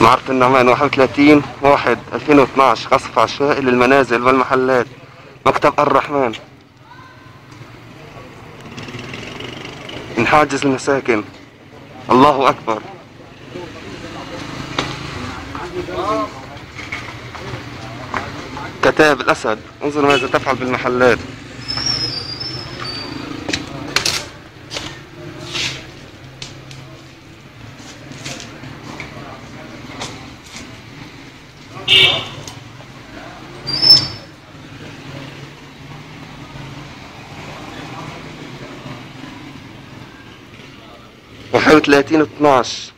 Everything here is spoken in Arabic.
معرض النعمان 31 واحد 2012 قصف عشوائي للمنازل والمحلات. مكتب الرحمن. انحاجز المساكن. الله أكبر. كتاب الأسد. انظر ماذا تفعل بالمحلات. وحاوي 30 12